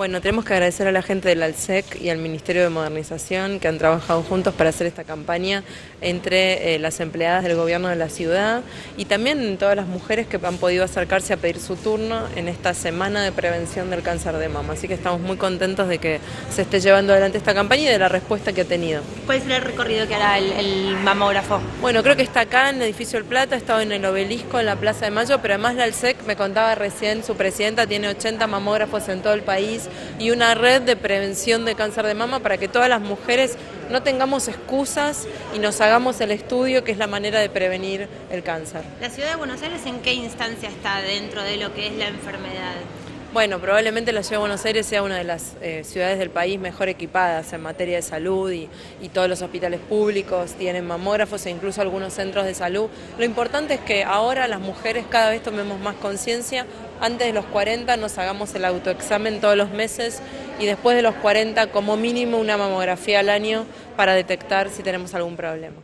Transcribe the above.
Bueno, tenemos que agradecer a la gente del ALSEC y al Ministerio de Modernización que han trabajado juntos para hacer esta campaña entre eh, las empleadas del gobierno de la ciudad y también todas las mujeres que han podido acercarse a pedir su turno en esta semana de prevención del cáncer de mama. Así que estamos muy contentos de que se esté llevando adelante esta campaña y de la respuesta que ha tenido. ¿Cuál será el recorrido que hará el, mamógrafo? Bueno, creo que está acá en el edificio El Plata, ha estado en el obelisco, en la Plaza de Mayo, pero además la ALSEC me contaba recién, su presidenta tiene 80 mamógrafos en todo el país y una red de prevención de cáncer de mama para que todas las mujeres no tengamos excusas y nos hagamos el estudio, que es la manera de prevenir el cáncer. ¿La ciudad de Buenos Aires en qué instancia está dentro de lo que es la enfermedad? Bueno, probablemente la ciudad de Buenos Aires sea una de las eh, ciudades del país mejor equipadas en materia de salud y, y, todos los hospitales públicos tienen mamógrafos e incluso algunos centros de salud. Lo importante es que ahora las mujeres cada vez tomemos más conciencia. Antes de los 40 nos hagamos el autoexamen todos los meses y después de los 40 como mínimo una mamografía al año para detectar si tenemos algún problema.